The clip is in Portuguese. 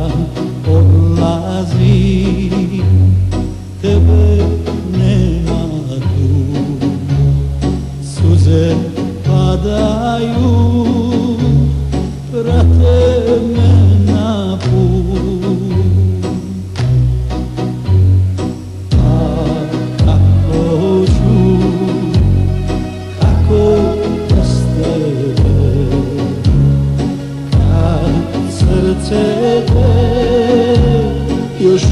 love. Srce te još